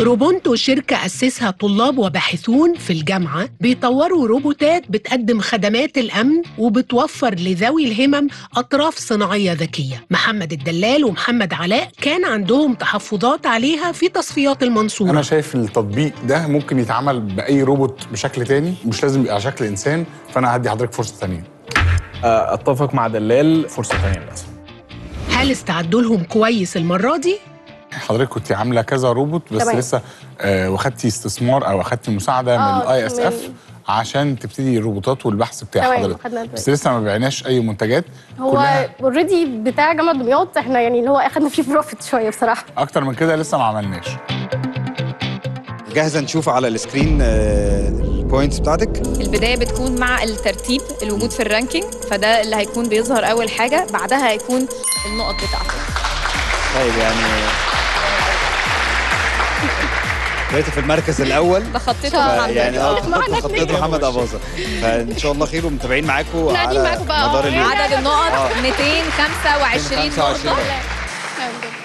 روبونتو شركة أسسها طلاب وباحثون في الجامعة بيطوروا روبوتات بتقدم خدمات الأمن وبتوفر لذوي الهمم أطراف صناعية ذكية. محمد الدلال ومحمد علاء كان عندهم تحفظات عليها في تصفيات المنصورة. أنا شايف التطبيق ده ممكن يتعمل بأي روبوت بشكل تاني مش لازم يبقى شكل إنسان فأنا هدي حضرتك فرصة تانيه آه، أتفق مع دلال فرصة ثانية للاسف هل استعدوا لهم كويس المرة دي؟ حضرتك كنت عاملة كذا روبوت بس تمام. لسه آه واخدتي استثمار أو أخدتي مساعدة من ال ISF عشان تبتدي الروبوتات والبحث بتاع حضرتك. بس لسه ما بعناش أي منتجات هو كلها already بتاع جامعه دمياط إحنا يعني اللي هو أخدنا فيه profit شوية بصراحة. أكتر من كده لسه ما عملناش. جاهزة نشوف على ال screen آه، ال points بتاعتك؟ البداية بتكون مع الترتيب الوجود في ال ranking فده اللي هيكون بيظهر أول حاجة بعدها هيكون النقط بتاعتك. طيب يعني بقيت في المركز الأول الله. محمد يعني آه آه. خطيت خطيت محمد أباظة فإن شاء الله خير ومتابعين معاكم على معاكم بقى مدار. اليوم عدد النقط آه. 225 225 نقطة